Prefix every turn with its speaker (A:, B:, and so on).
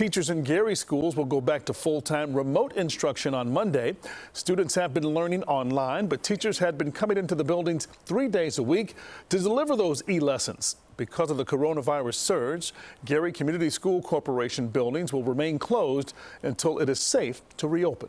A: Teachers in Gary schools will go back to full-time remote instruction on Monday. Students have been learning online, but teachers had been coming into the buildings three days a week to deliver those e-lessons. Because of the coronavirus surge, Gary Community School Corporation buildings will remain closed until it is safe to reopen.